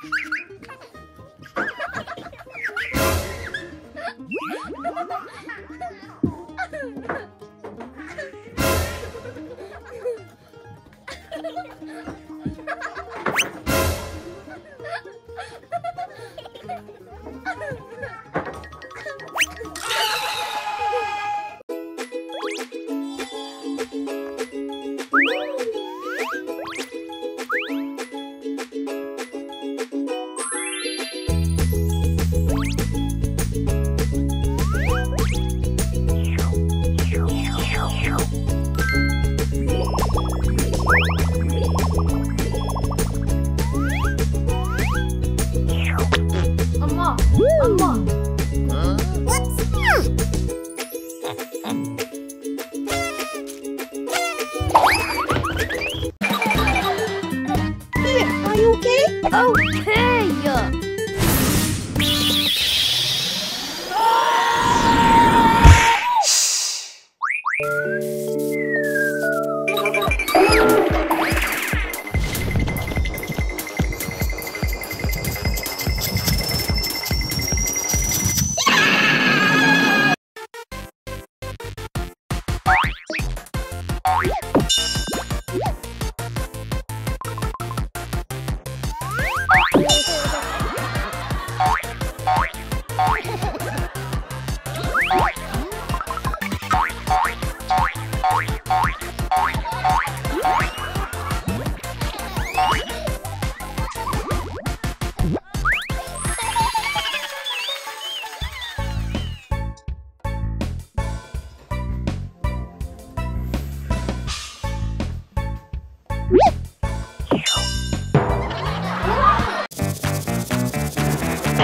엄마, you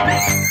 Bye.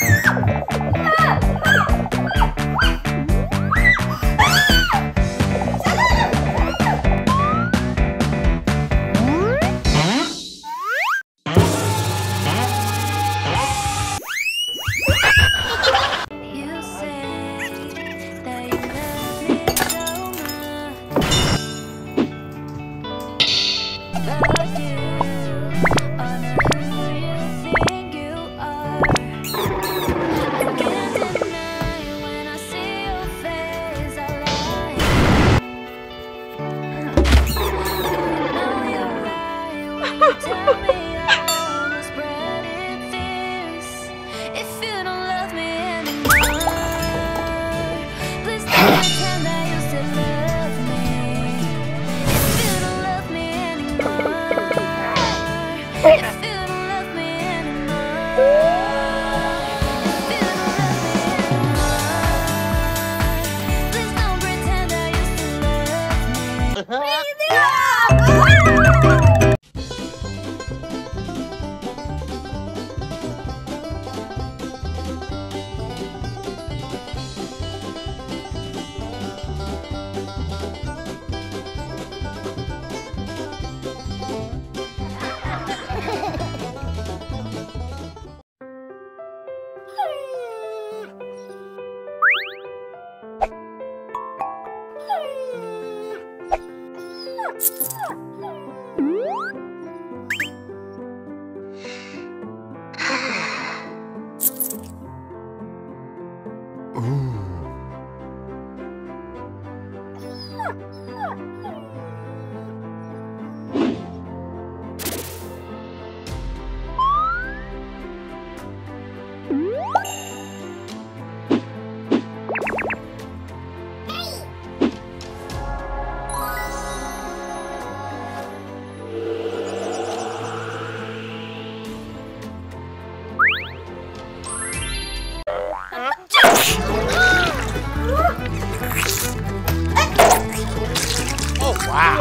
啊。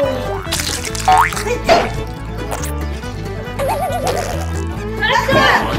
嘿嘿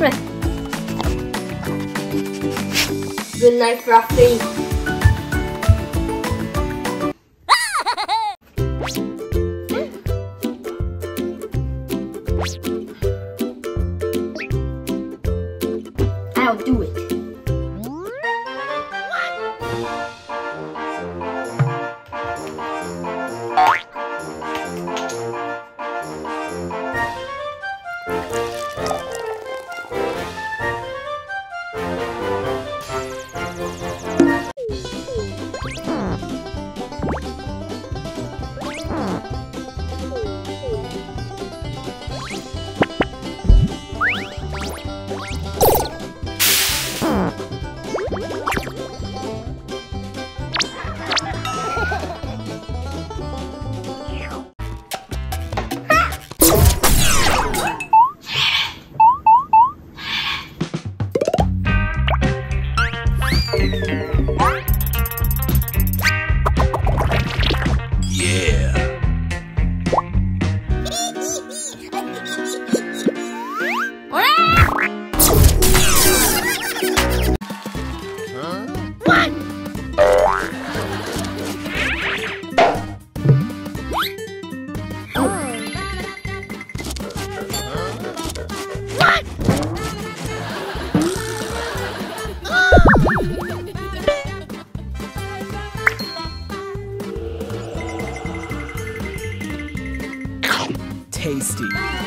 Good night, Rocky. I'll do it. Tasty.